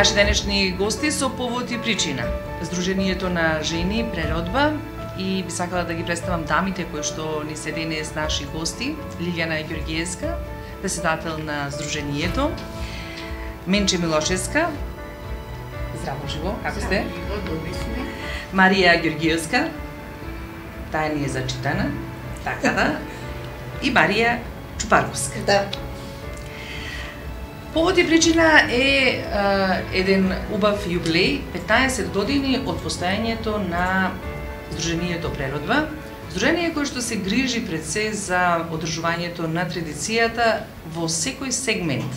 Наши денешни гости со повод и причина. Сдруженијето на жени Преродба и би сакала да ги представам дамите кои што ни се денес наши гости. Лилјана Ѓоргиевска, председател на Сдруженијето, Менче Милошевска, здраво живо, како сте? Марија Ѓоргиевска, таа ни е зачитана, така да, и Марија Чупаровска. Да. Повод и причина е а, еден убав јублеј, 15 години од постојањето на Сдруженијето Преродба, Сдружение кое што се грижи пред се за одржувањето на традицијата во секој сегмент.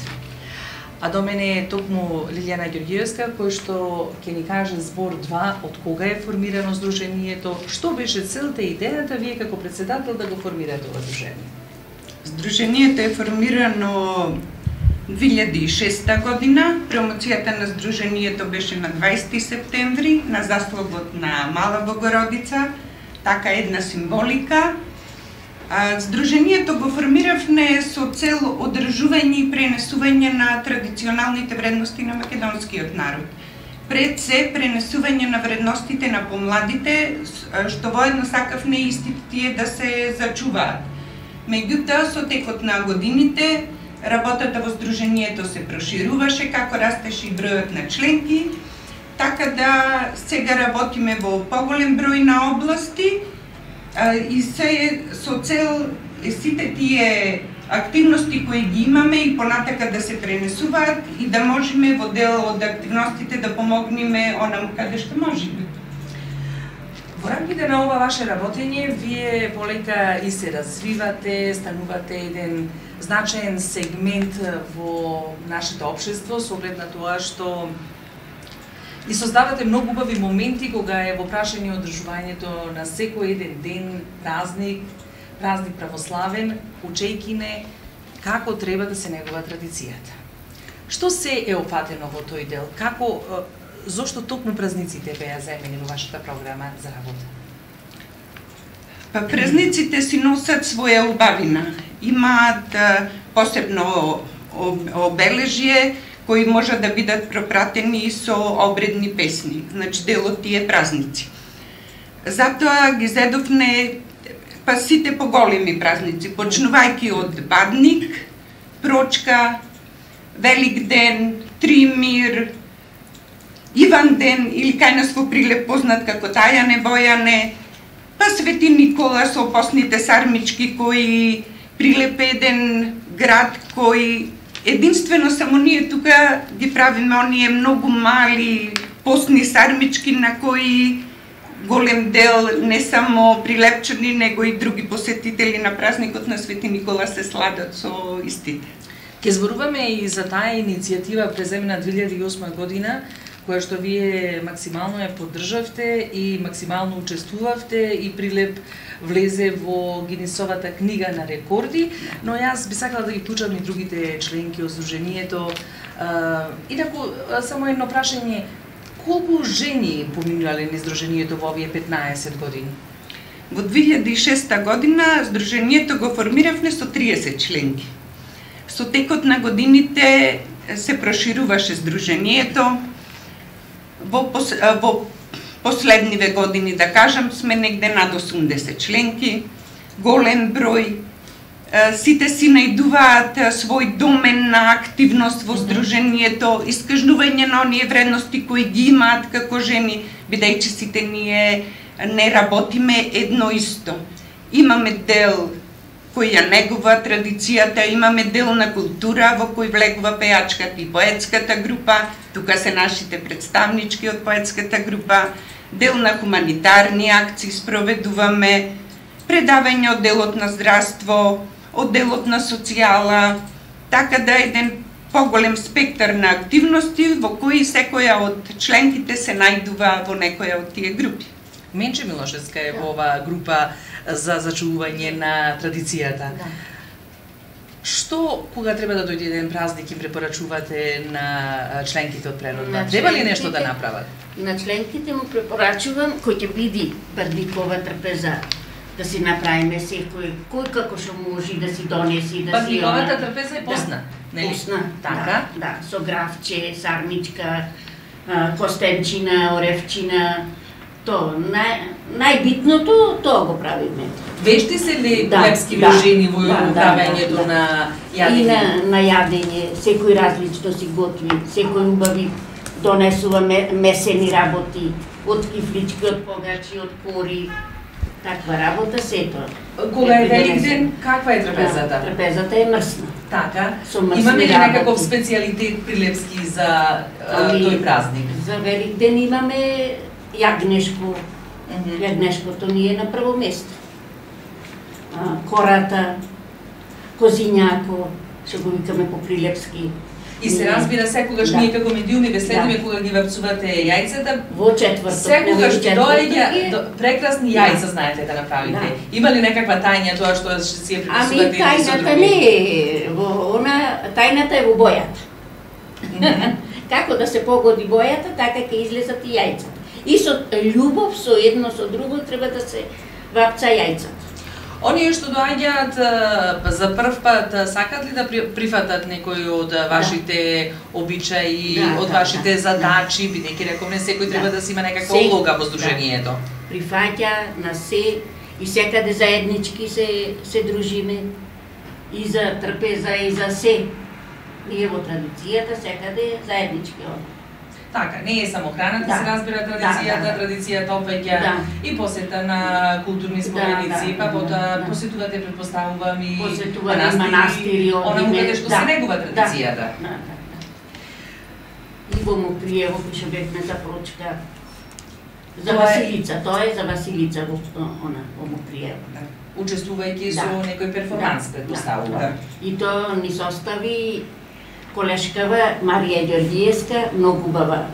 А до мене е токму Лилјана Георгиевска, кој што ќе ни каже збор 2 од кога е формирано Сдруженијето, што беше целта и идејата вие како председател да го формирате ова Сдружение? Сдруженијето е формирано 2006 година. Промоцијата на Сдруженијето беше на 20 септември на заслобот на Мала Богородица. Така една символика. Сдруженијето го формиравме со цел одржување и пренесување на традиционалните вредности на македонскиот народ. Пред се пренесување на вредностите на помладите, што воедно сакавме истите тие да се зачуваат. Меѓутоа, со текот на годините, работата во Сдруженијето се прошируваше, како растеше и бројот на членки, така да сега работиме во поголем број на области и се со цел сите тие активности кои ги имаме и понатака да се пренесуваат и да можеме во дел од активностите да помогнеме онаму каде што можеме. Во рамките на ова ваше работење, вие полека и се развивате, станувате еден значаен сегмент во нашето општество со оглед на тоа што и создавате многу убави моменти кога е во прашање одржувањето на секој еден ден, празник, празник православен, учејки не како треба да се негова традицијата. Што се е опатено во тој дел? Како зошто токму празниците беа земени во вашата програма за работа? Па празниците си носат своја убавина. Имаат посебно об- обележје кои може да бидат пропратени со обредни песни, значи дел од тие празници. Затоа ги зедовне па сите поголеми празници, почнувајќи од Бадник, Прочка, Велик ден, Тримир, Иван ден или кај нас во Прилеп познат како Тајане Бојане, па Свети Никола со опосните сармички кои Прилеп е еден град кој единствено само ние тука ги правиме оние многу мали постни сармички на кои голем дел не само прилепчани, него и други посетители на празникот на Свети Никола се сладат со истите. Ке зборуваме и за таа иницијатива преземена 2008 година, која што вие максимално ја поддржавте и максимално учествувавте и Прилеп влезе во Гинисовата книга на рекорди, но јас би сакала да ги вклучам и другите членки од Сдруженијето. Инаку, само едно прашање, колку жени поминувале низ Сдруженијето во овие 15 години? Во 2006 година Сдруженијето го формиравме со 30 членки. Со текот на годините се прошируваше Сдруженијето. Во, пос, во последниве години, да кажам, сме негде над 80 членки, голем број. Сите си најдуваат свој домен на активност во Сдруженијето, искажнување на оние вредности кои ги имаат како жени, бидејќи сите ние не работиме едно исто. Имаме дел кој ја негува традицијата, имаме дел на култура во кој влегува пејачката и поетската група, тука се нашите представнички од поетската група, дел на хуманитарни акции спроведуваме, предавање од делот на здравство, од делот на социјала, така да еден поголем спектар на активности во кои секоја од членките се најдува во некоја од тие групи. Менче Милошевска е во оваа група за зачувување на традицијата. Да. Што кога треба да дојде еден празник им препорачувате на членките од природба? На Треба ли нешто да направат? На членките му препорачувам кој ќе биде Бардникова трпеза да си направиме секој кој како што може да си донеси да си Бандиковата она- трпеза е Да. посна. Нели? Усна, Така. да, да, со гравче, сармичка, костенчина, оревчина, то нај, најбитното тоа го правиме. Вешти се ли Да, лепски да, жени во да, да, правењето да, да. на И јадење? на, на јадење, секој различно си готви, секој убави донесува ме, месени работи, од кифлички, од погачи, од кори, таква работа се тоа. Кога е Велик ден, каква е трапезата? Да, трапезата е мрсна. Така. Со мрсни Имаме ли некаков специјалитет при Левски за тој празник? За Велик ден имаме јагнешко. Јагнешкото ни е на прво место. А, кората, козињако, што го викаме по прилепски. И се разбира секогаш Да. ние како медиуми ве следиме Да. кога ги вапцувате јајцата, Во четврток. секогаш доаѓа е- до- прекрасни Да. јајца знаете да направите. Да. Има ли некаква тајна тоа што ќе си ја Ами приписувате со тајната не е во она, тајната е во бојата. Мгм. Како да се погоди бојата, така ќе излезат и јајцата. И со љубов, со едно со друго, треба да се вапца јајцата. Оние што доаѓаат за прв пат, сакат ли да при- прифатат некои од а, вашите обичаи, Да, од да, вашите да, задачи, бидејќи рековме секој треба Да. да си има некаква улога во да. здруженијето. Прифаќа на се и секаде заеднички се се дружиме и за трпеза и за се. Ние во традицијата секаде заеднички одиме. Така, не е само храната, Да. се разбира традицијата, Да, да. традицијата опаѓа Да. и посета на културни споменици, да, па да, потоа да. посетувате предпоставувам и Посетуваме манастири, онаму одиме. каде што Да, се негува да. традицијата. Да, да, да. И во Мокриево пише бевме за поручка за Василица, тоа е за Василица во она во Мокриево. Учествувајќи Да. со некој перформанс, Да, предпоставувам. да. И тоа ни состави колешкава Марија Ѓорѓиевска, многу убава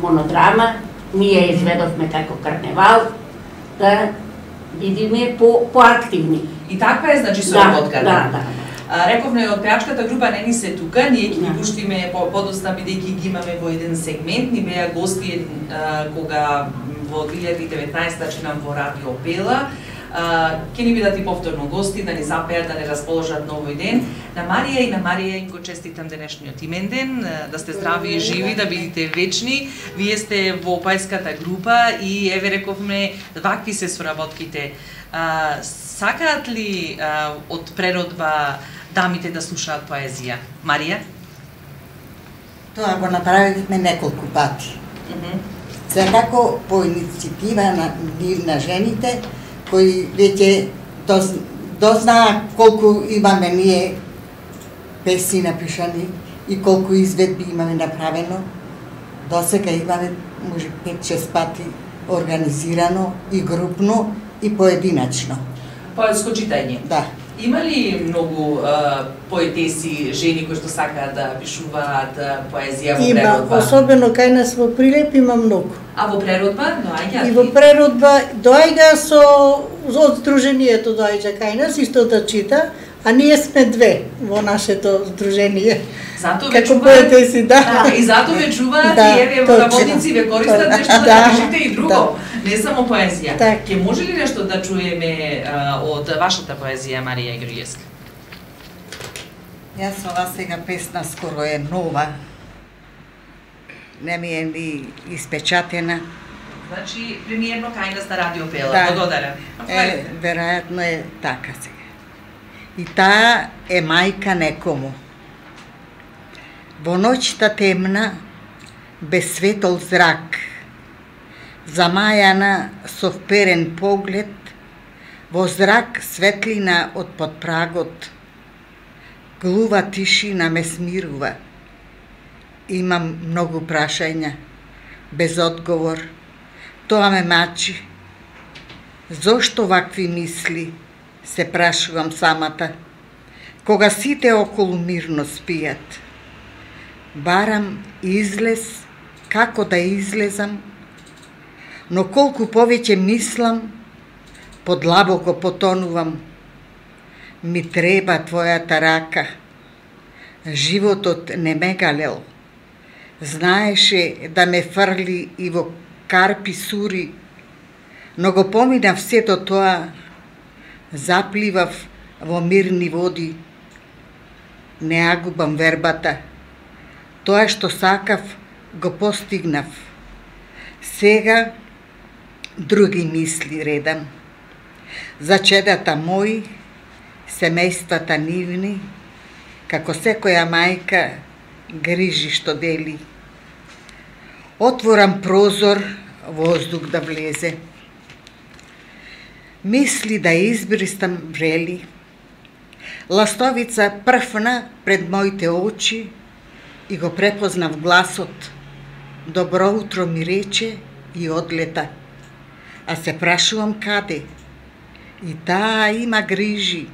монодрама. Ние изведовме како карневал, да бидиме по поактивни. И таква е, значи, Да, соработката. да, да. А, Рековме од пеачката група не ни се тука, ние ќе ги Да. пуштиме по подоста бидејќи ги имаме во еден сегмент, ни беа гости а, кога во 2019 чинам во Радио Пела. Ќе ни бидат и повторно гости да ни запеат, да не расположат на овој ден. На Марија и на Марија им го честитам денешниот имен ден, да сте здрави и живи, да бидите вечни. Вие сте во опајската група и еве рековме вакви се соработките. А, сакаат ли а, од преродба дамите да слушаат поезија? Марија? Тоа го направивме неколку пати. Мгм. Секако по инициатива на, на жените кои веќе доз, дознаа колку имаме ние песни напишани и колку изведби имаме направено. Досега имаме може 5-6 пати организирано и групно и поединачно. Поетско читање. Да. Има ли многу а, поетеси, жени кои што сакаат да пишуваат поезија во Има, преродба? особено кај нас во Прилеп има многу. А во преродба доаѓаат И во ли? преродба доаѓа со од доаѓа кај нас исто да чита, а ние сме две во нашето здружение. Затоа ве Како чуваат, поетеси, да. да, и затоа ве чуваат Да, и еве работници ве користат нешто да, да, напишете и друго, да. не само поезија. Така. Ке може ли нешто да чуеме а, од вашата поезија Марија Георгиевска? Јас ова сега песна скоро е нова. Не ми е ни испечатена. Значи, премиерно кај нас на Радио Пела, Да. додаден. Е, веројатно е така сега. И таа е мајка некому. Во ноќта темна, без светол зрак, замајана со вперен поглед, во зрак светлина од под прагот, глува тишина ме смирува. Имам многу прашања, без одговор. Тоа ме мачи. Зошто вакви мисли, се прашувам самата, кога сите околу мирно спијат. Барам излез, како да излезам, но колку повеќе мислам, подлабоко потонувам. Ми треба твојата рака. Животот не ме галел. Знаеше да ме фрли и во карпи сури, но го поминав сето тоа, запливав во мирни води. Не ја губам вербата. Тоа што сакав, го постигнав. Сега други мисли редам. За чедата мои, семејствата нивни, како секоја мајка, грижи што дели. Отворам прозор, воздух да влезе. Мисли да избристам врели. Ластовица прфна пред моите очи и го препознав гласот. Добро утро ми рече и одлета. А се прашувам каде. И таа има грижи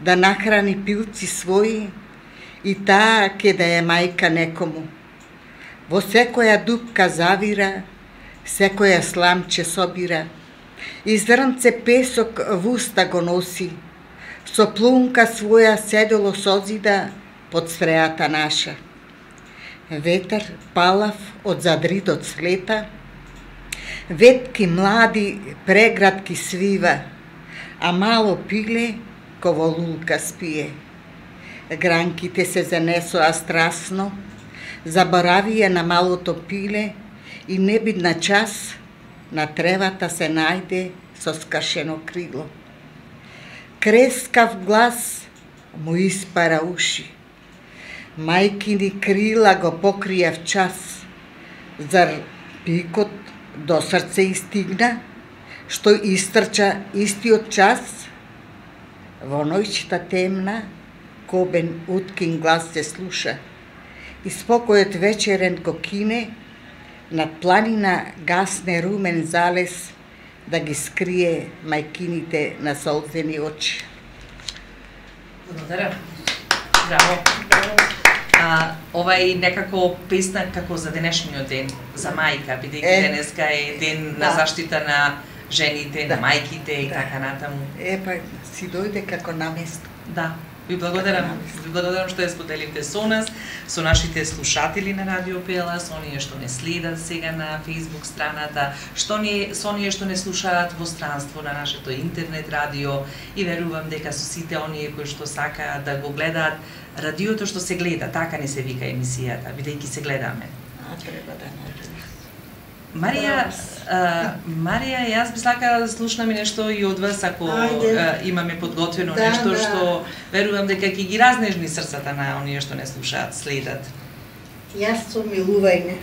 да нахрани пилци своји и таа ке да е мајка некому. Во секоја дупка завира, секоја сламче собира, и зрнце песок в уста го носи, со плунка своја седело созида под стрејата наша. Ветер палав од задридот слета, ветки млади преградки свива, а мало пиле ко лулка спие. Гранките се занесоа страсно, заборавија на малото пиле и небидна час на тревата се најде со скашено крило. Крескав глас му испара уши. Мајкини крила го покрија в час. Зар пикот до срце истигна, што истрча истиот час? Во ноќта темна, кобен уткин глас се слуша, и спокојот вечерен го кине, над планина гасне румен залез да ги скрие мајкините на солзени очи. Благодарам. Браво. А, ова е некако песна како за денешниот ден, за мајка, бидејќи Е. денеска е ден на Да. заштита на жените, Да. на мајките и Да. така натаму. Е, па, си дојде како наместо. Да, ви благодарам. Ви благодарам што ја споделивте со нас, со нашите слушатели на Радио Пела, со оние што не следат сега на Facebook страната, што ни со оние што не слушаат во странство на нашето интернет радио и верувам дека со сите оние кои што сакаат да го гледаат радиото што се гледа, така не се вика емисијата, бидејќи се гледаме. А, треба да. Марија, а, Марија, јас би сакала да слушнам и нешто и од вас ако а, имаме подготвено Да, нешто да. што верувам дека ќе ги разнежни срцата на оние што не слушаат, следат. Јас сум милувајне.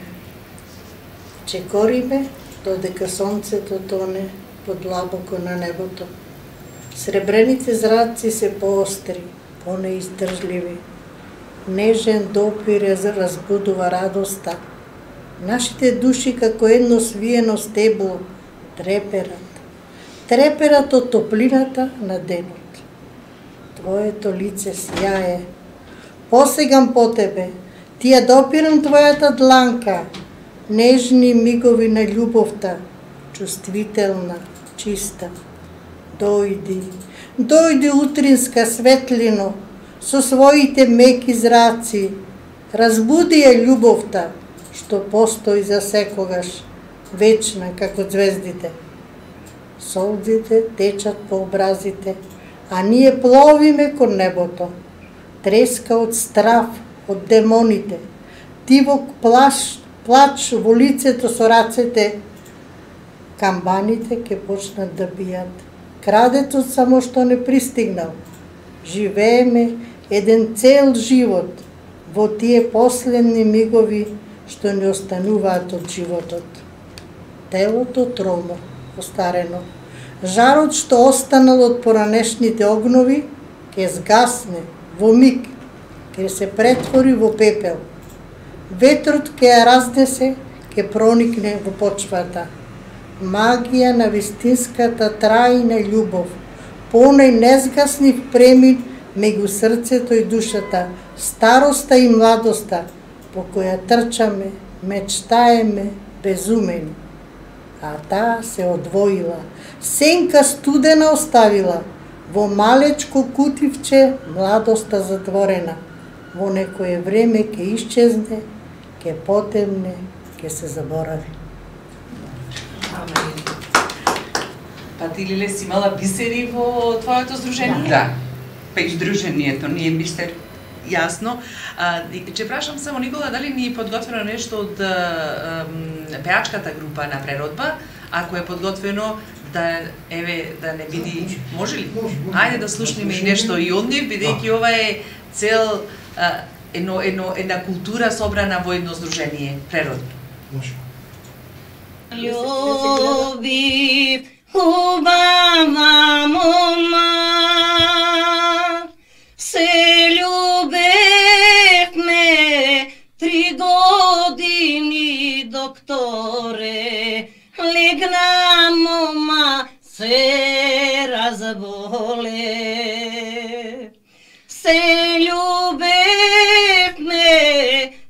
Чекориме додека сонцето тоне подлабоко на небото. Сребрените зраци се поостри, понеиздржливи. Нежен допир ја разбудува радоста. Нашите души како едно свиено стебло треперат. Треперат од топлината на денот. Твоето лице сјае. Посегам по тебе, ти ја допирам твојата дланка, нежни мигови на љубовта, чувствителна, чиста. Дојди, дојди утринска светлино, со своите меки зраци, разбуди ја љубовта, што постои за секогаш, вечна како звездите. Солзите течат по образите, а ние пловиме кон небото. Треска од страв, од демоните. Тивок плаш, плач во лицето со рацете. Камбаните ке почнат да бијат. Крадецот само што не пристигнал. Живееме еден цел живот во тие последни мигови што не остануваат од животот. Телото тромо, остарено. Жарот што останал од поранешните огнови, ќе згасне во миг, ќе се претвори во пепел. Ветрот ќе ја разнесе, ќе проникне во почвата. Магија на вистинската трајна љубов, по оној незгаснив премин меѓу срцето и душата, староста и младоста, по која трчаме, мечтаеме, безумени. А таа се одвоила, сенка студена оставила, во малечко кутивче младоста затворена. Во некое време ќе исчезне, ќе потемне, ќе се заборави. Па ти Лиле си имала бисери во твоето здружение? Да. Па издруженијето ние бисер јасно. А, и ќе прашам само Никола дали ни е подготвено нешто од а, пеачката група на преродба, ако е подготвено да еве да не биде може ли? Ајде да слушнеме и нешто и од нив бидејќи ова е цел а, едно едно една култура собрана во едно здружение преродба. Може. Хубава мома, торе, докторе, легна мома, се разболе. Се љубевме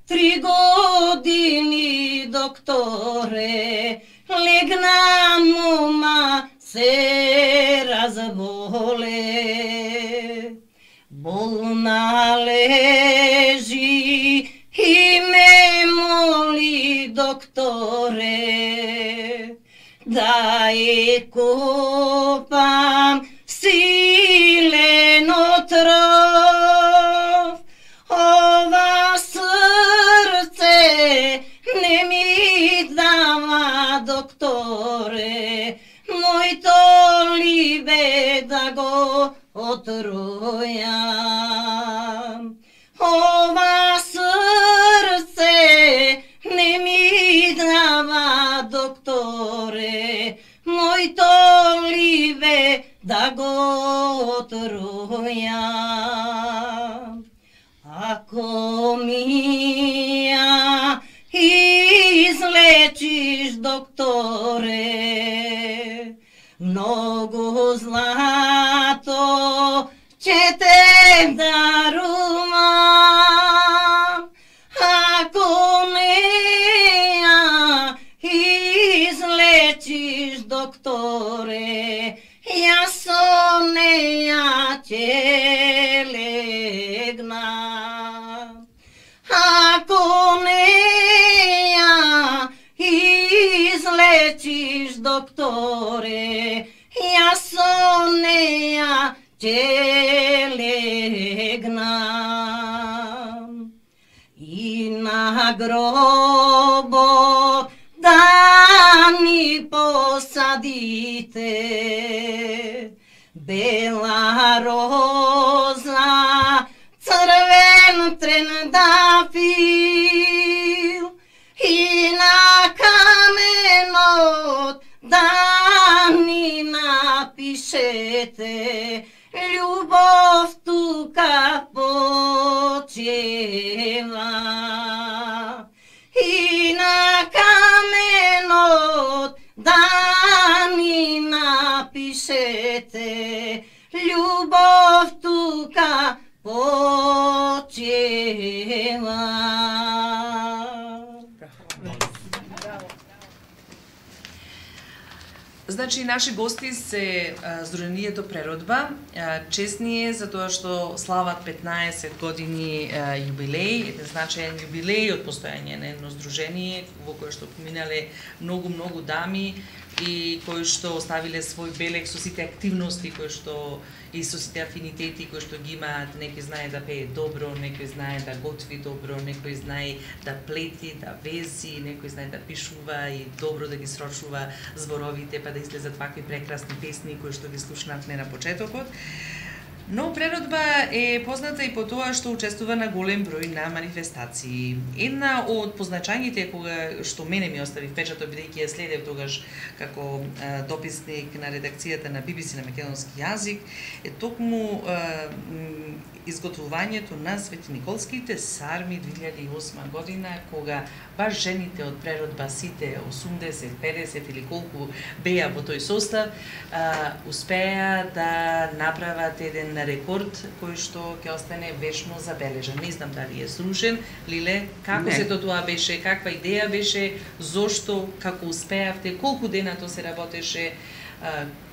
три години, докторе, легна мома, се разболе. Болна лежи и ме докторе, да е копам силен отров. Ова срце не ми дава, докторе, моето ливе да го отројам. Ова срце не ми дава, докторе, моето ливе да го отројам. Ако ми ја излечиш, докторе, многу злато ќе те Bela roza, crven trendafil i na kamen od dani napišete ljubov tu kad počela. I na kamen od да ни напишете љубов тука Значи, наши гости се Здруженијето Преродба. А, честни е за тоа што слават 15 години јубилеј, еден значаен јубилеј од постојање на едно здружение во кое што поминале многу многу дами и кои што оставиле свој белег со сите активности кои што и со сите афинитети кои што ги имаат, некој знае да пее добро, некој знае да готви добро, некој знае да плети, да вези, некој знае да пишува и добро да ги срочува зборовите па да излезат вакви прекрасни песни кои што ги слушнавме на почетокот. Но преродба е позната и по тоа што учествува на голем број на манифестации. Една од позначањите кога што мене ми остави впечаток бидејќи ја следев тогаш како е, дописник на редакцијата на BBC на македонски јазик е токму е, изготвувањето на Свети Николските сарми 2008 година кога баш жените од преродба сите 80, 50 или колку беа во тој состав а, успеа да направат еден рекорд кој што ќе остане вечно забележан. Не знам дали е срушен, Лиле, како Не. сето тоа беше, каква идеја беше, зошто, како успеавте, колку дена тоа се работеше,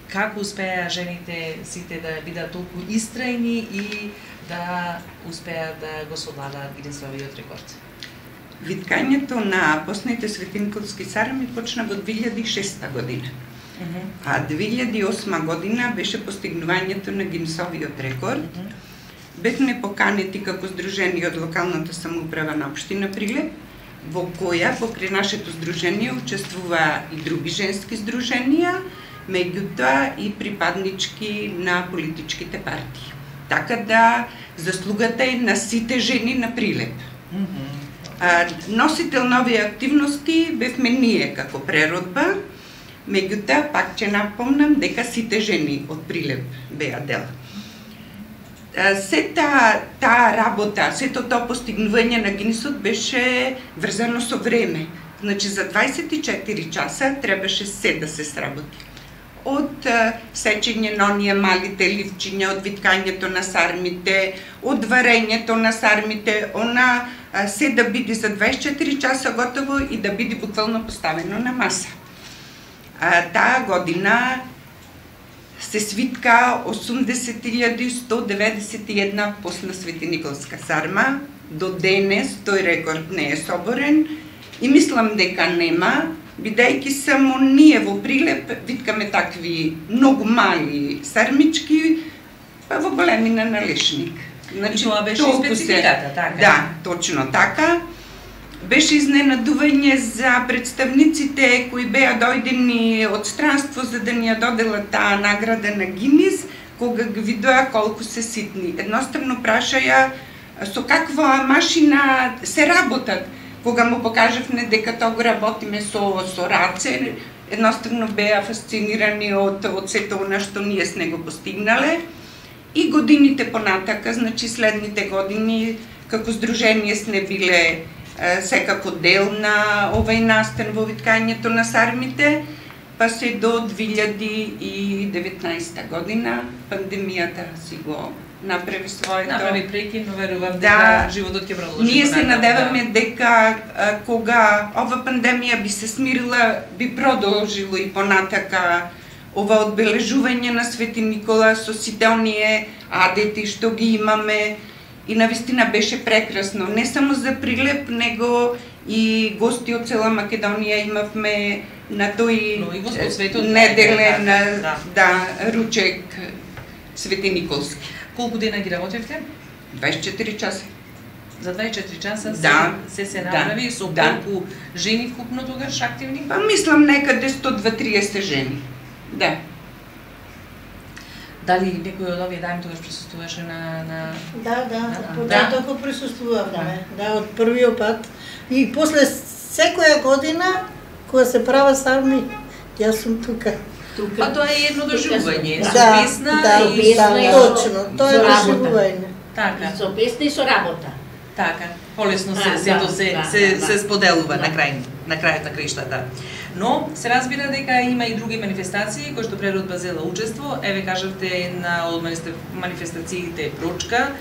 како успеа жените сите да бидат толку истрајни и да успеат да го совладаат Гинесовиот рекорд. Виткањето на посните светинковски сарми почна во 2006 година. А 2008 година беше постигнувањето на Гинсовиот рекорд бевме поканети како здружение од локалната самоуправа на општина Прилеп, во која покрај нашето здружение учествува и други женски здруженија, меѓутоа и припаднички на политичките партии. Така да заслугата е на сите жени на Прилеп. А, носител на овие активности бевме ние како преродба, меѓутоа пак ќе напомнам дека сите жени од Прилеп беа дел. Сета таа работа, сето тоа постигнување на Гинисот беше врзано со време. Значи за 24 часа требаше се да се сработи од сечење на оние малите ливчиња, од виткањето на сармите, од варењето на сармите, она се да биде за 24 часа готово и да биде буквално поставено на маса. А, таа година се свитка 80.191 посна Свети Николска сарма. До денес тој рекорд не е соборен и мислам дека нема, бидејќи само ние во Прилеп виткаме такви многу мали сармички, па во големина на лешник. И тоа беше спецификата, така? Да, точно така. Беше изненадување за представниците кои беа дојдени од странство за да ни ја додела таа награда на Гинис, кога ги видоа колку се ситни. Едноставно прашаја со каква машина се работат кога му покажавме дека тоа го работиме со со раце, едноставно беа фасцинирани од од сето она што ние с него постигнале. И годините понатака, значи следните години, како здружение сме биле секако дел на овај настан во виткањето на сармите, па се до 2019 година пандемијата си го направи своето. Направи прекин, но верувам Да. дека животот ќе продолжи. Ние се надеваме дека а, кога ова пандемија би се смирила, би продолжило и понатака ова одбележување на Свети Никола со сите оние адети што ги имаме и навистина беше прекрасно. Не само за Прилеп, него и гости од цела Македонија имавме на тој неделен да, да. да, ручек Свети Николски. Колку дена ги работевте? 24 часа. За 24 часа Да, се, се да, направи со да. колку жени вкупно тогаш активни? Па мислам некаде 102-30 жени. Да. Дали некој од овие дами тогаш присуствуваше на на Да, да, Да. по Да. да. току присуствувавме. Да. од првиот пат. И после секоја година, кога се права сарми, јас сум тука. Тука. Па тоа е едно доживување, Да. со песна да, и песна да, и со... точно, тоа е доживување. Така, Со песна и со работа. така. Полесно се Да, сето да, се да, се да. се споделува Да. на крај на крајот на краиштата. Но се разбира дека има и други манифестации кои што природба зела учество. Еве кажавте една од манифеста- манифестациите Прочка,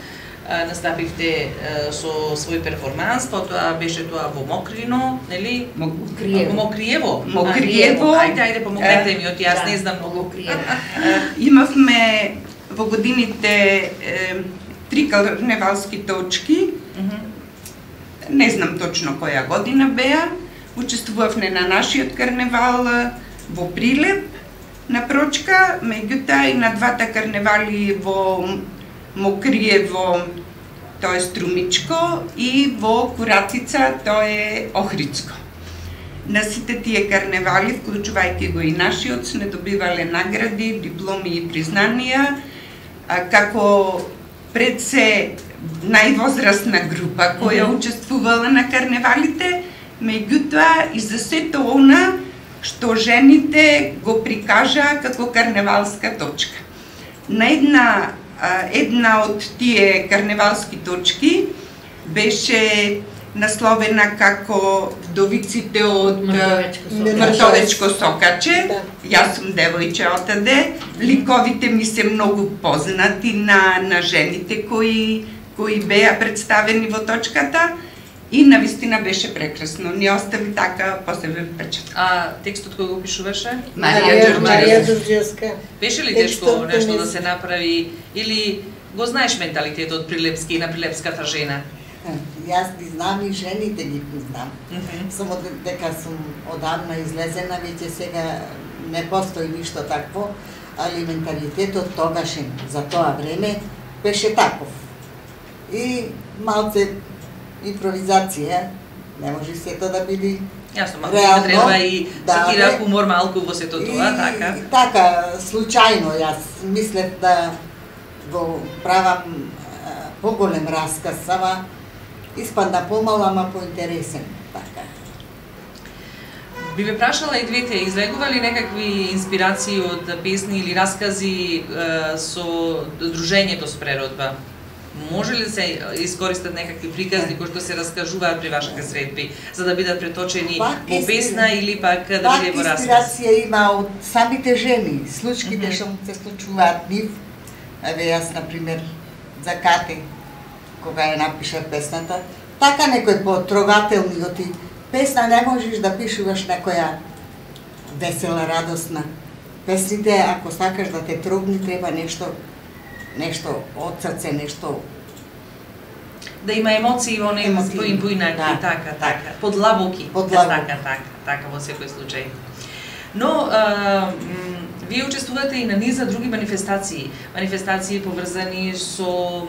настапивте со свој перформанс, потоа беше тоа во Мокрино, нели? Криево. Во Мокриево. Мокриево. А, Ајде, ајде, помогнете ми, од јас Да, не знам многу. Мокриево. Имавме во годините три карневалски точки, не знам точно која година беа. Учествувавме на нашиот карневал во Прилеп, на Прочка, меѓутоа и на двата карневали во Мокриево, тоа е Струмичко, и во Куратица, тоа е Охридско. На сите тие карневали, вклучувајќи го и нашиот, сме добивале награди, дипломи и признанија, а, како пред се највозрастна група која учествувала на карневалите, меѓутоа и за сето она што жените го прикажаа како карневалска точка. На една една од тие карневалски точки беше насловена како вдовиците од. Мртовечко Сокаче. Да. Јас сум девојче отаде. Ликовите ми се многу познати на на жените кои кои беа представени во точката и навистина беше прекрасно. Ни остави така посебен печат. А текстот кој го пишуваше? Марија. Ѓорѓевска. Беше ли тешко нешто не да се направи или го знаеш менталитетот прилепски и на прилепската жена? Јас ги знам и жените ги знам. Мгм. Само де- дека сум одамна излезена, веќе сега не постои ништо такво, али менталитетот тогашен за тоа време беше таков. и малце импровизација. Не може сето да биде Јасно, малку Реално, треба и да, сатира, хумор малку во сето тоа, И- така. и така, случајно јас мислев да го правам поголем расказ, ама испадна помало, ама поинтересен. Така. Би ве прашала и двете, излегува ли некакви инспирации од песни или раскази е, со дружењето со преродба? Може ли се искористат некакви приказни кои што се раскажуваат при вашите средби, за да бидат преточени Пак во инспира- песна или пак да биде во расказ? инспирација има од самите жени, случките Мгм. што му се случуваат нив. Еве јас, например, за Кате, кога ја напиша песната, така некој потрогателни оти песна не можеш да пишуваш некоја весела, радосна. Песните, ако сакаш да те трогни, треба нешто нешто од срце, нешто Да има емоции во него, поин поинаки, Да, така, така. така, подлабоки, Подлабоки. така, така, така во секој случај. Но, а, вие учествувате и на низа други манифестации, манифестации поврзани со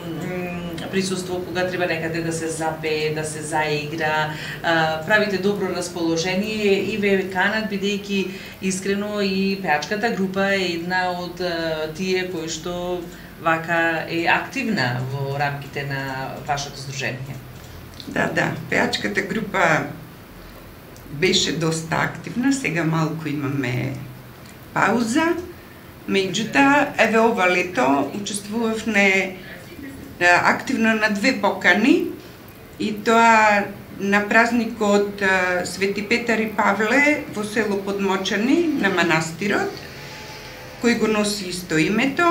присуство кога треба некаде да се запее, да се заигра, а, правите добро расположение и ве канат бидејќи искрено и пеачката група е една од а, тие кои што вака е активна во рамките на вашето здружение. Да, да, пеачката група беше доста активна, сега малку имаме пауза. Меѓутоа, еве ова лето учествувавме активно на две покани и тоа на празникот Свети Петар и Павле во село Подмочани на манастирот кој го носи исто името,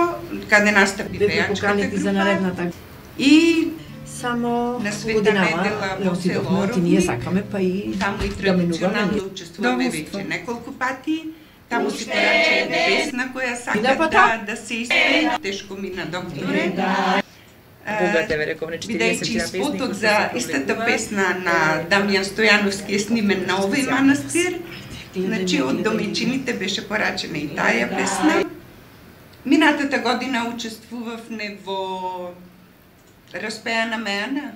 каде настапи пеачката поканите за група. наредната. И Само На Света годинава недела не во оти Оровни. ние сакаме, па и Таму и да традиционално учествуваме веќе неколку пати. Таму си порача песна која сака Да, па да, да се испее. Тешко мина докторе. Да. Богате ве рековне 40 Бидејќи на кои за истата песна на Дамјан Стојановски е снимен на овој манастир, значи од домичините беше порачена и таа песна. Минатата година учествувавме во Распеана Меана,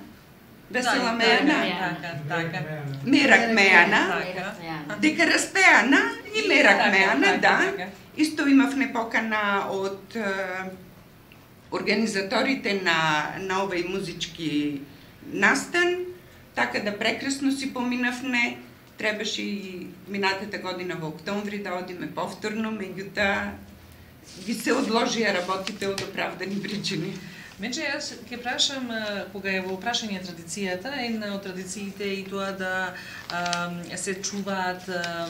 Весела Да, Меана, Така, така. Мерак Меана, Така. дека Распеана и Мерак Меана, така, да. Исто имавме покана од организаторите на, на овој музички настан, така да прекрасно си поминавме. Требаше и минатата година во октомври да одиме повторно, меѓутоа ги се одложија работите од оправдани причини. Меѓу јас ќе прашам кога е во прашање традицијата, една од традициите е и тоа да а, се чуваат а,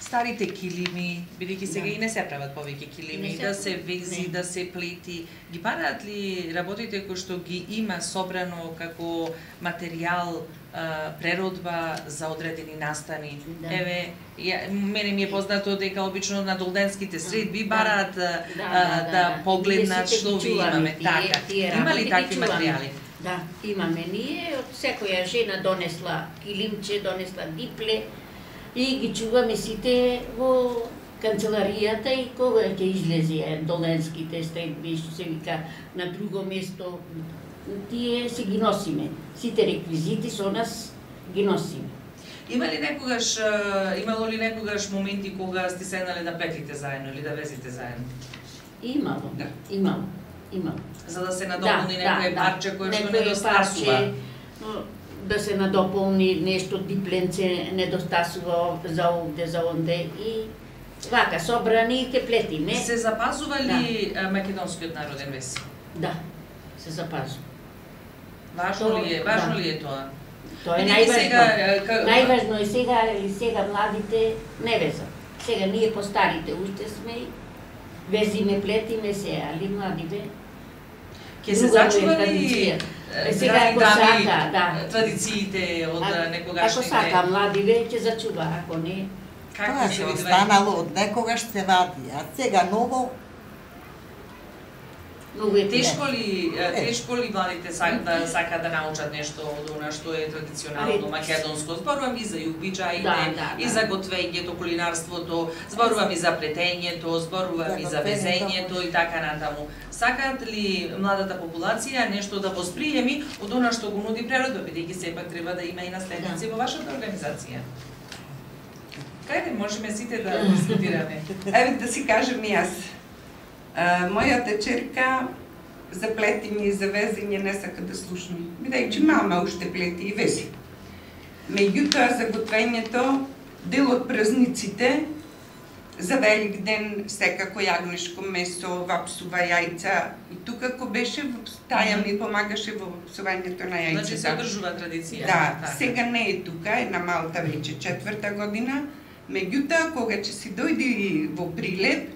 старите килими, бидејќи сега и не се прават повеќе килими, се- да се вези, не. да се плети. Ги бараат ли работите кои што ги има собрано како материјал а, преродба за одредени настани? Да. Еве, ја, мене ми е познато дека обично на долденските средби Да. бараат Да, да, да, да да. погледнат што ви имаме. тие- Така. тие Има ли такви материјали? Да, имаме ние, од секоја жена донесла килимче, донесла дипле и ги чуваме сите во канцеларијата и кога ќе излезе доленските стегби, што се вика на друго место, тие си ги носиме. Сите реквизити со нас ги носиме. Има ли некогаш, имало ли некогаш моменти кога сте седнале да пеклите заедно или да везите заедно? Имало, Да. имало, имало. За да се надополни некое парче кое што недостасува? парче, да се надополни нешто дипленце недостасува за овде, за онде и вака собрани и ќе плетиме. Се запазува ли а, македонскиот народен вес? Да, се запазува. Важно ли е, важно Да. ли е тоа? Тоа е најважно. сега, ка- Најважно е сега, или сега младите не везат. Сега ние постарите уште сме и везиме, плетиме се, али младите Ќе се зачува ли традиција. Е, Е, сега ако сака, да. традициите од некогашните? Ако сака младиве, ќе зачува, ако не, Како Тоа се останало од некогаш се вади, а сега ново Многу е Тешко ли, тешко ли младите сак, да сакаат да научат нешто од она што е традиционално македонско? Зборувам и за и обичаите, Да, да, и да. за готвењето, кулинарството, зборувам и за плетењето, зборувам и за везењето и така натаму. Сакаат ли младата популација нешто да восприеми од она што го нуди природата, бидејќи сепак треба да има и наследници во вашата организација? Кајде можеме сите да дискутираме? Еве да си кажам и јас. Мојата черка за плетење и за везење не сака да слушне. Бидејќи мама уште плети и вези. Меѓутоа за готвењето, дел од празниците, за Велик ден секако јагнешко месо, вапсува јајца. И тука ко беше, таја ми помагаше во вапсувањето на јајца. Значи се одржува традиција. Да, така. сега не е тука, е на Малта веќе четврта година. Меѓутоа, кога ќе си дојде во Прилеп,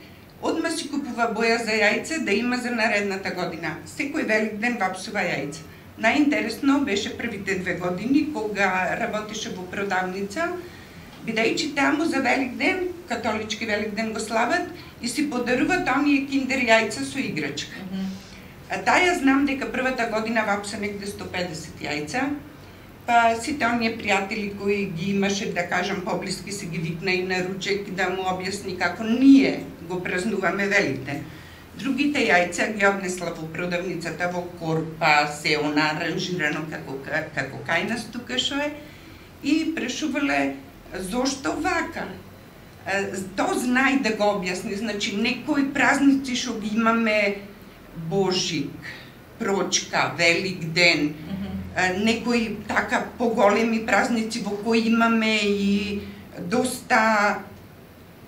одма си купува боја за јајце да има за наредната година. Секој велик ден вапсува јајца. Најинтересно беше првите две години кога работеше во продавница, бидејќи таму за велик ден, католички велик ден го слават и си подаруват оние киндер јајца со играчка. Мгм. А таа знам дека првата година вапса негде 150 јајца, па сите оние пријатели кои ги имаше, да кажам, поблиски се ги викна и на ручек да му објасни како ние го празнуваме Великден. Другите јајца ги однесла во продавницата во корпа, се она аранжирано како, како кај нас тука шо е, и прашувале зошто вака. То знај да го објасни, значи некои празници што ги имаме Божик, Прочка, Велик ден, Мгм. е, некои така поголеми празници во кои имаме и доста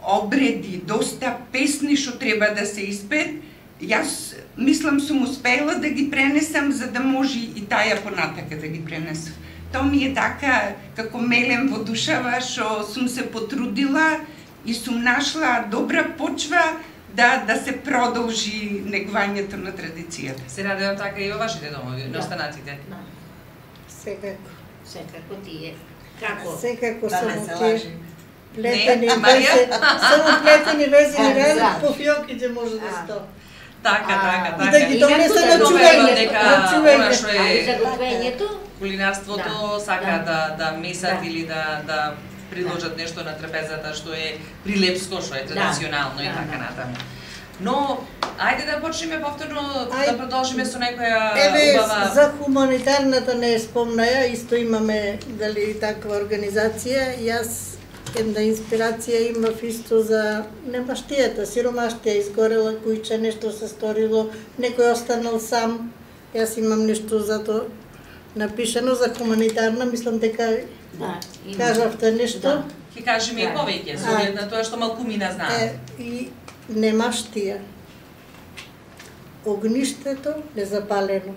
обреди, доста песни што треба да се испеат, јас мислам сум успела да ги пренесам за да може и таја понатака да ги пренесам. Тоа ми е така како мелем во душава што сум се потрудила и сум нашла добра почва да да се продолжи негувањето на традицијата. Се радеа така и во вашите домови, на Да. останатите. Да, Секако. секако ти е. Како? Секако Да само лажи. Плетени вези, само плетени вези не ради да. по фиоките може да сто. Така, А, така, И така. да ги донесе на да чување. дека На чување. што А и за е готвењето? кулинарството Да. сака да да месат Да. или да да приложат нешто на трапезата што е прилепско, што е традиционално и Да, така да. натаму. Но ајде да почнеме повторно Ајде. да продолжиме со некоја Еве, убава за хуманитарната не спомнаја, исто имаме дали таква организација. Јас една инспирација имав исто за немаштијата, сиромаштија изгорела, кујче нешто се сторило, некој останал сам. Јас имам нешто за тоа напишано за хуманитарна, мислам дека Да, има. кажавте нешто. Да. ќе кажеме и Да. повеќе со на тоа што малкумина знаат. Е, и немаштија. Огништето незапалено.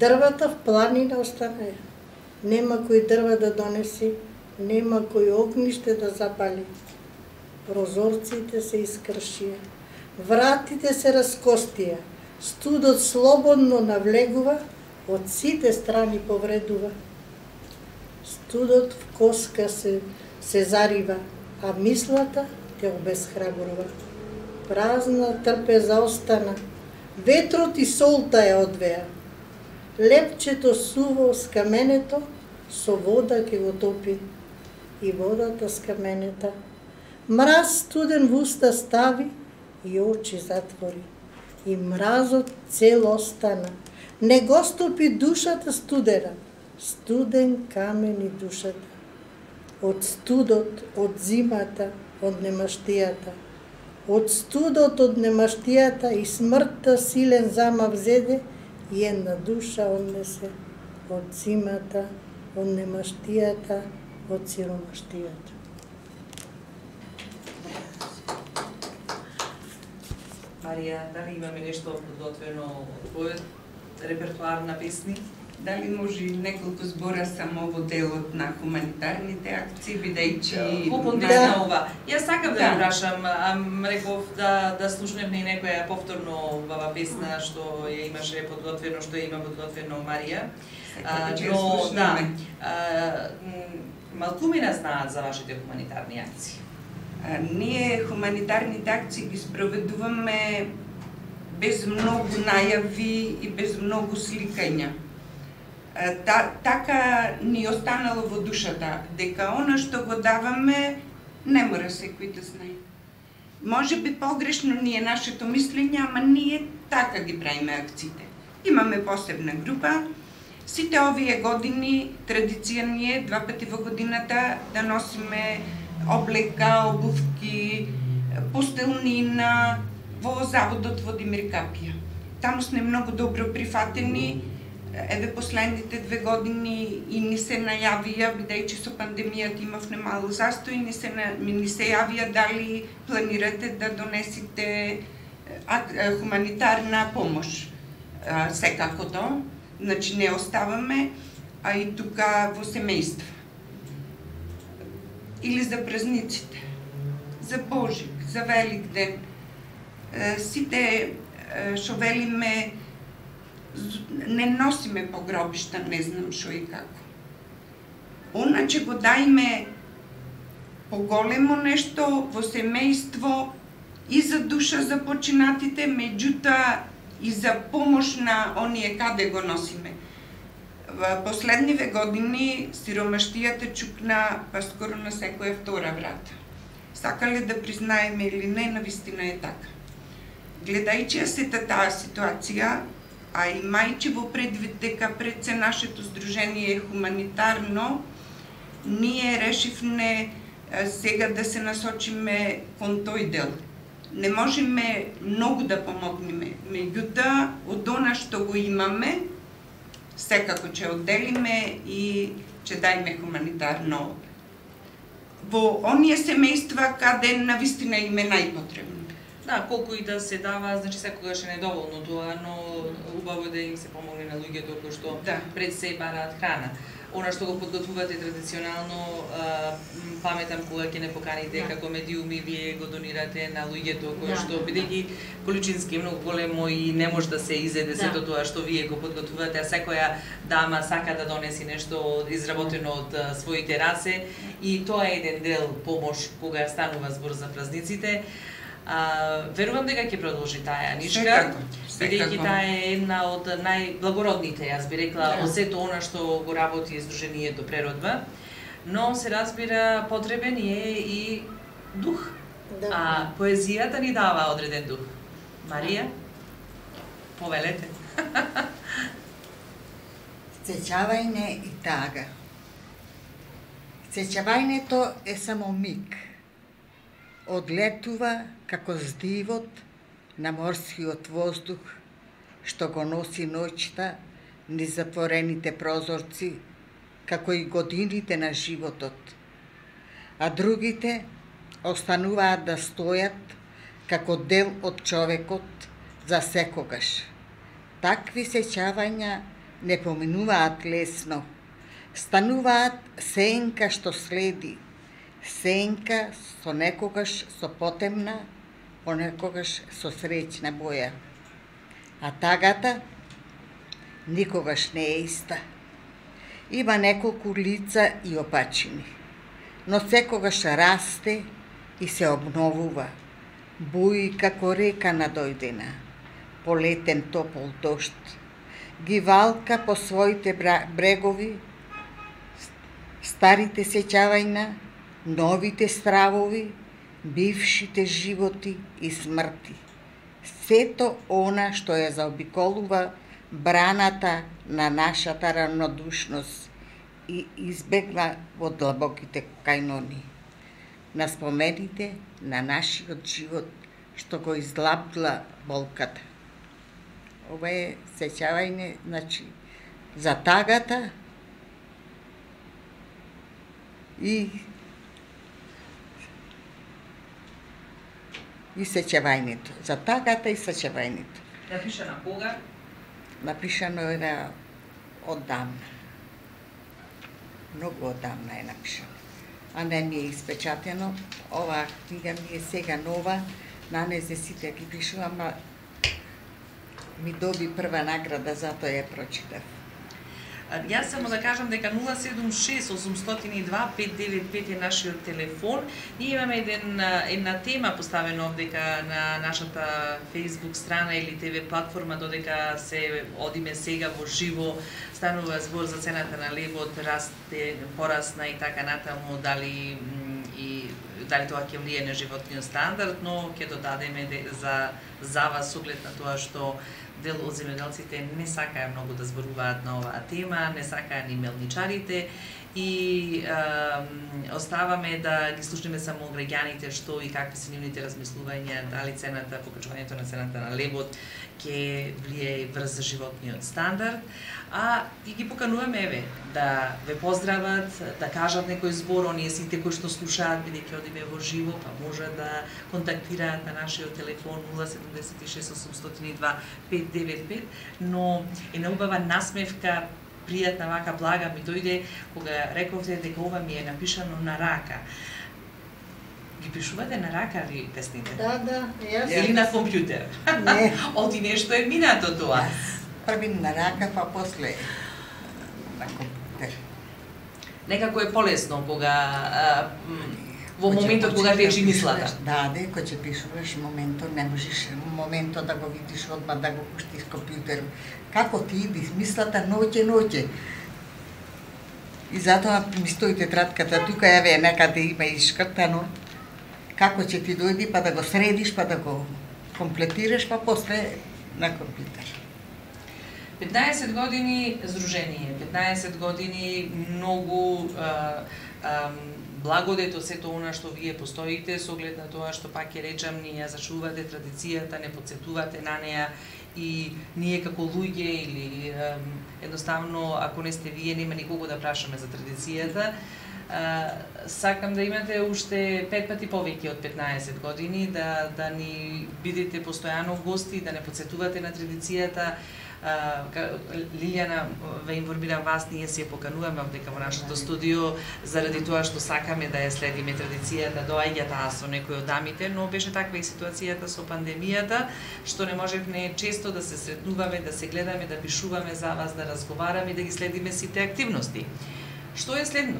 Дрвата в планина останаја. Нема кој дрва да донеси, нема кој огниште да запали. Прозорците се искршија, вратите се раскостија, студот слободно навлегува, од сите страни повредува. Студот в коска се, се зарива, а мислата те обезхрабрува. Празна трпеза остана, ветрот и солта ја одвеа. Лепчето суво с каменето, со вода ќе го топи, и водата скаменета. Мраз студен в уста стави и очи затвори. И мразот цел остана. Не го стопи душата студена, студен камен и душата. Од студот, од зимата, од немаштијата. Од студот, од немаштијата и смртта силен замав зеде и една душа однесе од зимата, од немаштијата, од сиромаштијата. Марија, дали имаме нешто подготвено од твојот репертуар на песни? Дали може неколку збора само во делот на хуманитарните акции, бидејќи... Во Да. на ова. Јас сакам да Да. ја прашам, ам, реков да да слушнеме и некоја повторно убава песна што ја имаше подготвено, што ја има подготвено Марија. А, Сакам да ја но да, а, малкумина знаат за вашите хуманитарни акции. А, Ние хуманитарните акции ги спроведуваме без многу најави и без многу сликања. Та, така ни останало во душата, дека она што го даваме не мора секој да знае. Може би погрешно ни е нашето мислење, ама ние така ги правиме акциите. Имаме посебна група. Сите овие години традиција ни е два пати во годината да носиме облека, обувки, постелнина во заводот во Димир Капија. Таму сме многу добро прифатени. Еве последните две години и ни се најавија, бидејќи со пандемијата имавме мало застој, ни се, ни се јавија дали планирате да донесите хуманитарна помош. Секако тоа значи не оставаме, а и тука во семејство. Или за празниците, за Божик, за Велик ден. Сите што велиме не носиме по гробишта, не знам што и како. Оначе го дајме поголемо нешто во семејство и за душа за починатите, меѓутоа и за помош на оние каде го носиме. Во последниве години сиромаштијата чукна па скоро на секоја втора врата. Сакале да признаеме или не, навистина е така. Гледајќи ја сета таа ситуација, а имајќи во предвид дека пред се нашето здружение е хуманитарно, ние решивме сега да се насочиме кон тој дел. Не можеме многу да помогнеме, меѓутоа од она што го имаме, секако ќе одделиме и ќе дајме хуманитарно во оние семејства каде навистина им е најпотребно. Да, колку и да се дава, значи секогаш е недоволно тоа, но убаво е да им се помогне на луѓето кои што Да. пред се бараат храна. Она што го подготвувате традиционално, а, паметам кога ќе не поканите Да. како медиуми, вие го донирате на луѓето Да. што бидејќи количински многу големо и не може да се изеде Да. сето тоа што вие го подготвувате, а секоја дама сака да донеси нешто изработено од а, своите расе и тоа е еден дел помош кога станува збор за празниците. А, верувам дека ќе продолжи таа нишка, Секако, бидејќи секако. таа е една од најблагородните, јас би рекла, Да. од сето она што го работи Сдруженијето Преродба, но се разбира потребен е и дух. Да. А поезијата ни дава одреден дух. Марија, повелете. Сеќавање и тага. Сеќавањето е само миг. Одлетува како здивот на морскиот воздух, што го носи ноќта низ затворените прозорци, како и годините на животот. А другите остануваат да стојат како дел од човекот за секогаш. Такви сеќавања не поминуваат лесно. Стануваат сенка што следи, сенка со некогаш со потемна, понекогаш со среќна боја. А тагата никогаш не е иста. Има неколку лица и опачини, но секогаш расте и се обновува. Буи како река надојдена, полетен топол дошт, ги валка по своите брегови, старите сеќавања, новите стравови, бившите животи и смрти. Сето она што ја заобиколува браната на нашата равнодушност и избегна во длабоките кајнони. На спомените на нашиот живот што го излабдла болката. Ова е сеќавање, значи, за тагата и и сеќавањето. За тагата и сеќавањето. Напиша на кога? Напишано е на оддамна. Многу оддамна е напишано. А не ни е испечатено. Оваа книга ми е сега нова, на незе сите ги пишувам, ми доби прва награда, затоа ја прочитав. Јас само да кажам дека 076 802 595 е нашиот телефон. Ние имаме еден, една тема поставена овдека на нашата Facebook страна или ТВ платформа додека се одиме сега во живо станува збор за цената на левот, расте, порасна и така натаму, дали и дали тоа ќе влие на животниот стандард, но ќе додадеме за за вас оглед на тоа што дел од земјоделците не сакаа многу да зборуваат на оваа тема, не сакаа ни мелничарите и е, оставаме да ги слушнеме само граѓаните што и какви се нивните размислувања, дали цената, покачувањето на цената на лебот ќе влие врз животниот стандард, а и ги покануваме еве да ве поздрават, да кажат некој збор, оние сите кои што слушаат бидејќи одиме во живо, па може да контактираат на нашиот телефон 076 802 595, но е на убава насмевка пријатна вака блага ми дојде кога рековте дека ова ми е напишано на рака. Ги пишувате на рака ли песните? Да, да, јас. Или на компјутер? Не. Оти нешто е минато тоа. Први на рака, па после на компјутер. Некако е полесно кога а, во моментот кога течи мислата. Да, де, кога ќе пишуваш моментот, не можеш моментот да го видиш одма да го пуштиш компјутер. Како ти иди мислата ноќе ноќе. И затоа ми стои тетратката тука, еве некаде има ишкртано. Како ќе ти дојди па да го средиш, па да го комплетираш, па после на компјутер. 15 години здружение, 15 години многу а, а, Благодето сето она што вие постоите со оглед на тоа што пак ќе речам ние ја зачувате традицијата, не подсетувате на неа и ние како луѓе или ем, едноставно ако не сте вие нема никого да прашаме за традицијата. Сакам да имате уште пет пати повеќе од 15 години, да, да ни бидете постојано гости, да не подсетувате на традицијата, Лилијана ве информирам вас, ние ја покануваме овдека во нашето студио заради тоа што сакаме да ја следиме традицијата, доаѓа таа со некои од дамите, но беше таква и ситуацијата со пандемијата, што не можевме често да се сретнуваме, да се гледаме, да пишуваме за вас, да разговараме и да ги следиме сите активности. Што е следно?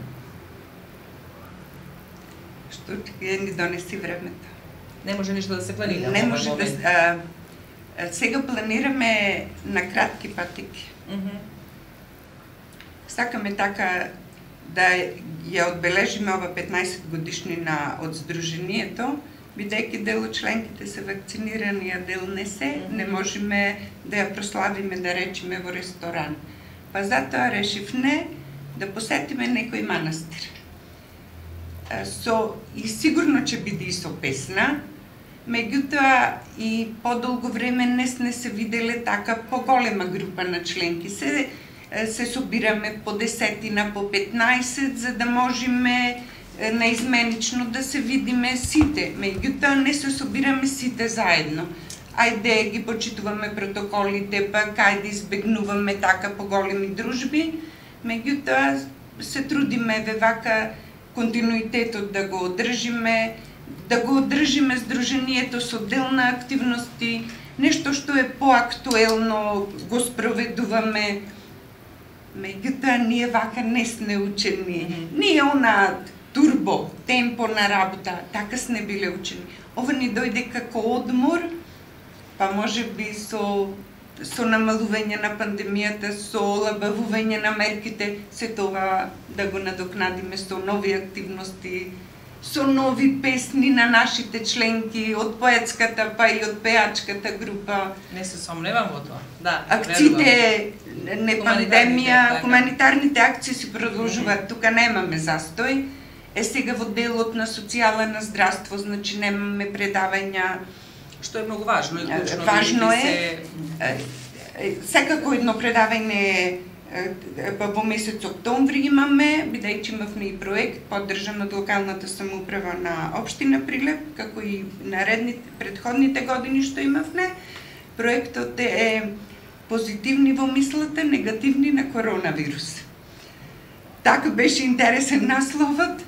Што ќе ни донеси времето. Не може ништо да се планира. Не може да... момент. Сега планираме на кратки патики. Мгм. Сакаме така да ја одбележиме ова 15 годишнина од Сдруженијето, бидејќи дел од членките се вакцинирани, а дел не се, не можеме да ја прославиме, да речеме, во ресторан. Па затоа решив не да посетиме некој манастир. Со, и сигурно ќе биде и со песна, меѓутоа и подолго време не сме се виделе така поголема група на членки. Се се собираме по десетина, по 15, за да можеме наизменично да се видиме сите. Меѓутоа не се собираме сите заедно. Ајде ги почитуваме протоколите, па кај да избегнуваме така поголеми дружби. Меѓутоа се трудиме ве вака континуитетот да го одржиме, да го одржиме Сдруженијето со дел на активности, нешто што е поактуелно го спроведуваме. Меѓутоа, ние вака не сме учени. Ние она турбо, темпо на работа, така сме биле учени. Ова ни дојде како одмор, па може би со со намалување на пандемијата, со олабавување на мерките, се тоа да го надокнадиме со нови активности, со нови песни на нашите членки, од поетската па и од пеачката група. Не се сомневам во тоа. Да. Акциите не пандемија, така. хуманитарните акции се продолжуваат, тука немаме застој. Е сега во делот на социјала на здравство, значи немаме предавања. Што е многу важно и клучно. Важно е. се- Секако едно предавање е, Па во месец октомври имаме, бидејќи имавме и проект поддржан од локалната самоуправа на општина Прилеп, како и наредните предходните години што имавме. Проектот е позитивни во мислата, негативни на коронавирус. Така беше интересен насловот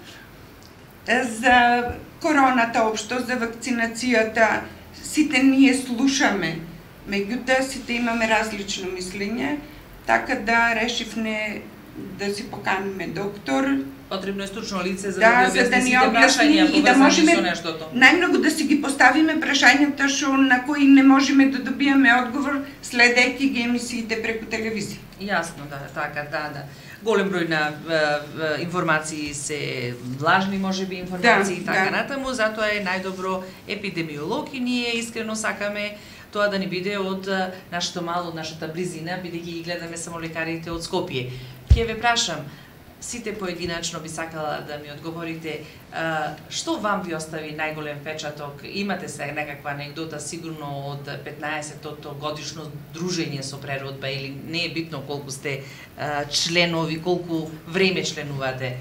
за короната општо, за вакцинацијата. Сите ние слушаме, меѓутоа сите имаме различно мислење. Така да решивме да си поканиме доктор, Потребно е стручно лице за Да, да, за да ни објасни и да можеме- најмногу да си ги поставиме прашањата што на кои не можеме да добиеме одговор следејќи ги емисиите преку телевизија. Јасно, да, така, да, да. Голем број на е, е, информации се лажни, може би, информации Да, и така да. натаму, затоа е најдобро епидемиолог и ние искрено сакаме тоа да не биде од нашето мало, од нашата близина, бидејќи ги гледаме само лекарите од Скопје. Ќе ве прашам, сите поединачно би сакала да ми одговорите, што вам ви остави најголем печаток? Имате се некаква анекдота сигурно од 15-тото годишно дружење со природба или не е битно колку сте членови, колку време членувате?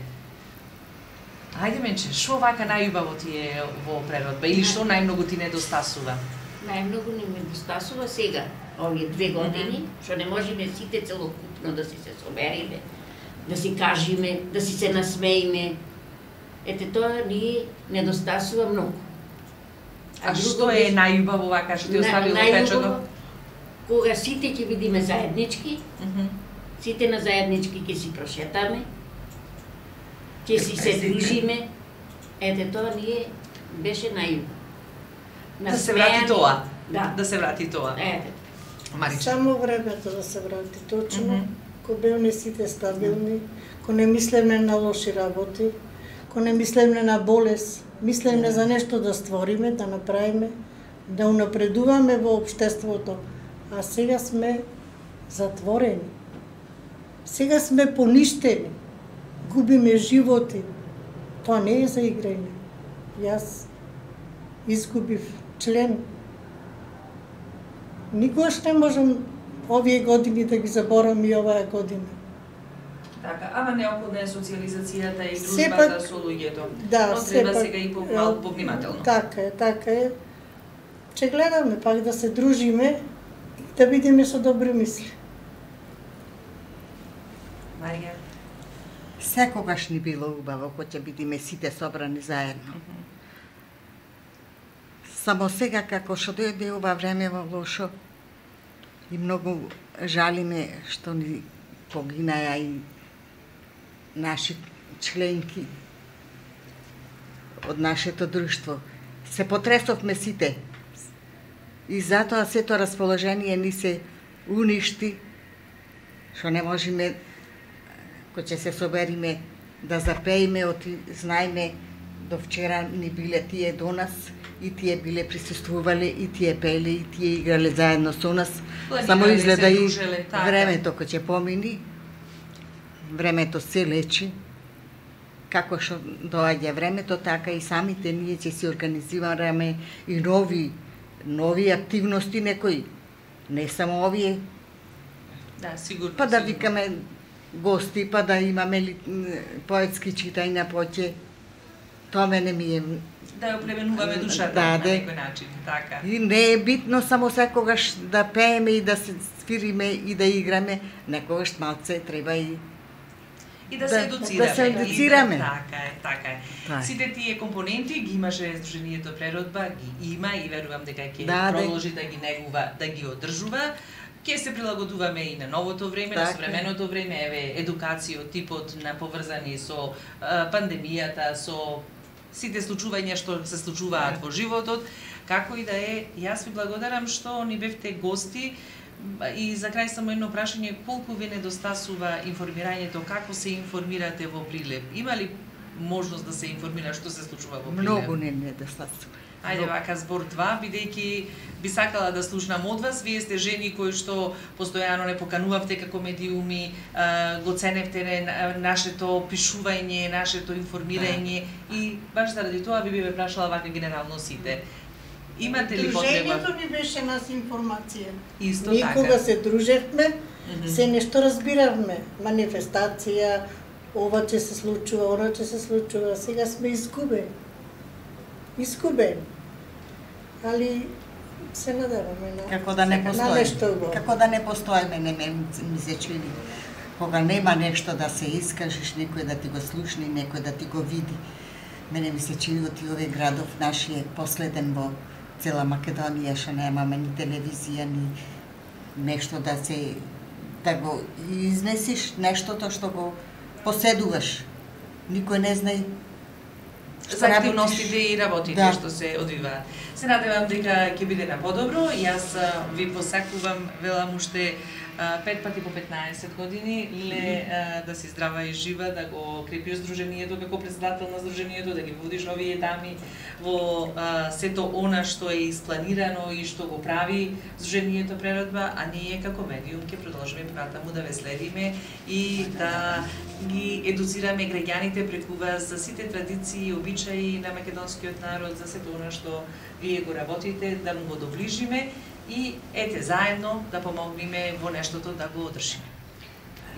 Ајде менче, што вака најубаво ти е во природба или што најмногу ти недостасува? Најмногу ни ме достасува сега, овие две години, што не можеме сите целокупно да си се собериме, да си кажеме, да си се насмеиме. Ете тоа ни недостасува многу. А друго што е најубаво вака што ти оставило печаток? Кога сите ќе видиме заеднички, Мгм. сите на заеднички ќе си прошетаме, ќе си се дружиме. Ете тоа ни е беше најубаво. Да се врати тоа. Да. Да се врати тоа. Ете. Мариче. Само времето да се врати точно, Мгм. кога бевме сите стабилни, кога не мислеме на лоши работи, кога не мислеме на болест, мислеме за нешто да створиме, да направиме, да унапредуваме во општеството. А сега сме затворени. Сега сме поништени. Губиме животи. Тоа не е за играње. Јас изгубив член Никогаш не можам овие години да ги заборам и оваа година. Така, ама неопходна е социализацијата и Сепак- дружбата со луѓето. Да, Но сепак, треба сега и по, е, малку повнимателно. Така е, така е. Че гледаме пак да се дружиме и да видиме со добри мисли. Марија. Секогаш ни било убаво кога ќе бидеме сите собрани заедно. Само сега како што дојде ова време во лошо и многу жалиме што ни погинаја и наши членки од нашето друштво. Се потресовме сите. И затоа сето расположение ни се уништи, што не можеме кој ќе се собериме да запееме, оти знаеме до вчера ни биле тие до нас и тие биле присуствувале и тие пеле и тие играле заедно со нас. Планирале, Само изгледа и дружеле, така. времето кој ќе помини, времето се лечи, како што доаѓа времето, така и самите ние ќе си организираме и нови нови активности некои. Не само овие, Да, сигурно. Па да викаме гости, па да имаме поетски читања поќе. Тоа мене ми е... Да ја оплеменуваме душата Да, на да. некој начин, така. И не е битно само секогаш да пееме и да се свириме и да играме, некогаш малце треба и И да, Да- се да едуцираме. се и да- едуцираме. така е, така е. Тоа е. Сите тие компоненти ги имаше Сдруженијето Природба, ги има и верувам дека ќе Да, да. продолжи да ги негува, да ги одржува. Ќе се прилагодуваме и на новото време, на Така современото време, еве едукација од типот на поврзани со пандемијата, со сите случувања што се случуваат во животот, како и да е, јас ви благодарам што ни бевте гости и за крај само едно прашање, колку ви недостасува информирањето, како се информирате во Прилеп? Има ли можност да се информира што се случува во Прилеп? многу не недостатство. Ајде вака збор 2, бидејќи би сакала да слушнам од вас. Вие сте жени кои што постојано не поканувавте како медиуми, го ценевте не, на- нашето пишување, нашето информирање и баш заради тоа би ве прашала вака генерално сите. Имате ли потреба? Дружењето ни беше нас информација. Исто Никога така. се дружевме, Мгм. се нешто разбиравме. Манифестација, ова ќе се случува, она ќе се случува. Сега сме изгубени. Изгубени. Али се надеваме на Како да не постои. Како да не постоиме, не ме ми се чини. Кога нема нешто да се искажеш, некој да ти го слушне, некој да ти го види. Мене ми се чини од овој градов наши е последен во цела Македонија, што немаме ни телевизија, ни нешто да се да го изнесиш нештото што го поседуваш. Никој не знае за активностите и работите Да. што се одвиваат. Се надевам дека ќе биде на подобро. Јас ви посакувам, велам уште пет пати по 15 години, ле да си здрава и жива, да го крепиш Сдруженијето како председател на Сдруженијето, да ги водиш овие дами во сето она што е испланирано и што го прави Сдруженијето преродба, а ние како медиум ќе продолжиме понатаму да ве следиме и да ги едуцираме граѓаните преку вас за сите традиции и обичаи на македонскиот народ, за сето она што вие го работите, да му го доближиме и ете заедно да помогнеме во нештото да го одржиме.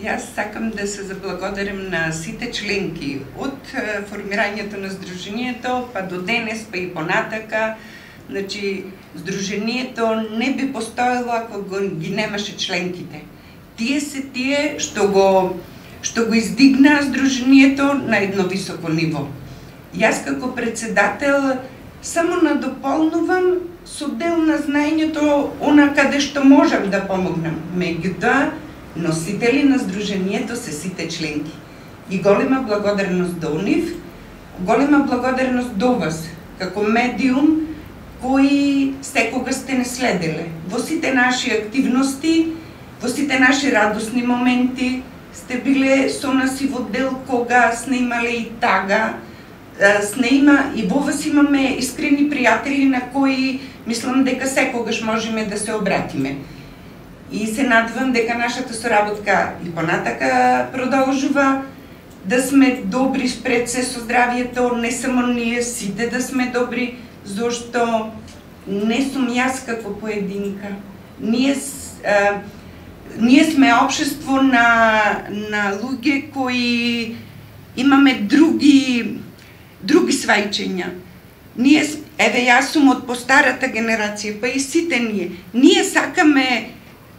Јас сакам да се заблагодарам на сите членки од формирањето на Сдруженијето па до денес, па и понатака. Значи, Сдруженијето не би постоело ако ги немаше членките. Тие се тие што го што го издигнаа Сдруженијето на едно високо ниво. Јас како председател само надополнувам со дел на знаењето она каде што можам да помогнам. Меѓутоа, носители на Сдруженијето се сите членки. И голема благодарност до нив, голема благодарност до вас, како медиум, кои секогаш сте не следеле. Во сите наши активности, во сите наши радосни моменти, сте биле со нас и во дел кога снимале и тага, снима и во вас имаме искрени пријатели на кои мислам дека секогаш можеме да се обратиме. И се надевам дека нашата соработка и понатака продолжува, да сме добри спред се со здравието, не само ние сите да сме добри, зашто не сум јас како поединка. Ние, а, ние сме општество на, на луѓе кои имаме други други свајчења. Ние, еве јас сум од постарата генерација, па и сите ние. Ние сакаме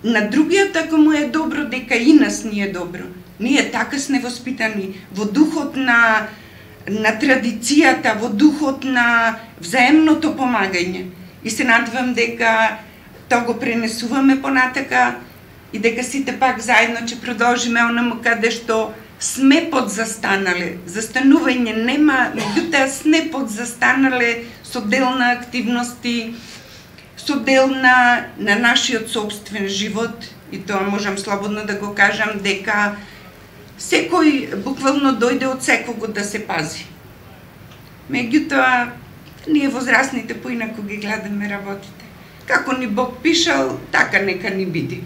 на другиот ако му е добро, дека и нас ни е добро. Ние така сме воспитани во духот на на традицијата, во духот на взаемното помагање. И се надевам дека тоа го пренесуваме понатака и дека сите пак заедно ќе продолжиме онаму каде што сме подзастанале. Застанување нема, меѓутоа сме подзастанале со дел на активности, со дел на, на нашиот собствен живот, и тоа можам слободно да го кажам, дека секој буквално дојде од секого да се пази. Меѓутоа, ние возрастните поинаку ги гледаме работите. Како ни Бог пишал, така нека ни биде.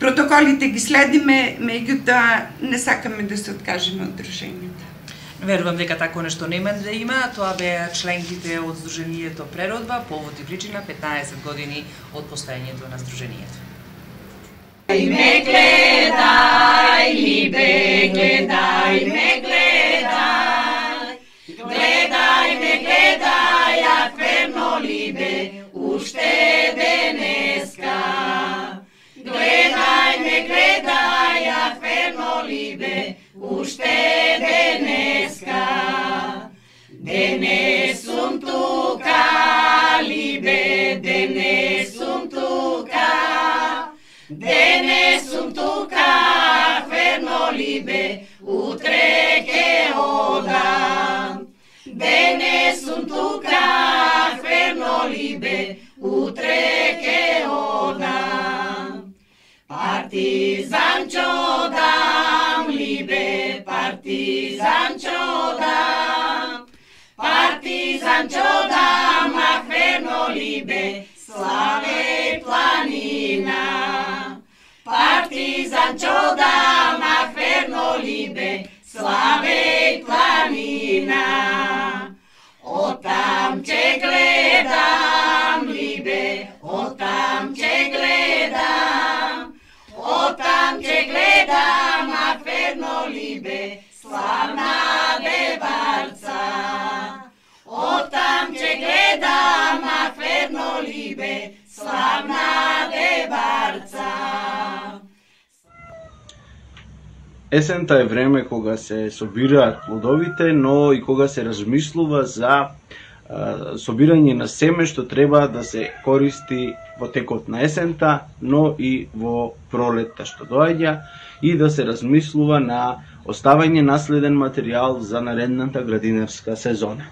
Протоколите ги следиме, меѓутоа не сакаме да се откажеме од дружењето. Верувам дека тако нешто нема да има. Тоа беа членките од Сдруженијето Преродба, повод и причина 15 години од постоењето на Сдруженијето. Bene sunt tu ca fernolibe, che oda. Bene sunt tu ca fernolibe, che oda. Partizan ciodam libe, partizan ciodam. Partizan ciodam, a fernolibe, slave planina. Božan, čo dá ma Fernolíbe, slavej planina. O tam te gledam, libe, o tam te gledam, o tam te gledam, a Fernolíbe, slavná bevarca. O tam te gledam, a Fernolíbe, slavná barca. Есента е време кога се собираат плодовите, но и кога се размислува за собирање на семе што треба да се користи во текот на есента, но и во пролетта што доаѓа и да се размислува на оставање наследен материјал за наредната градинарска сезона.